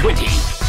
120.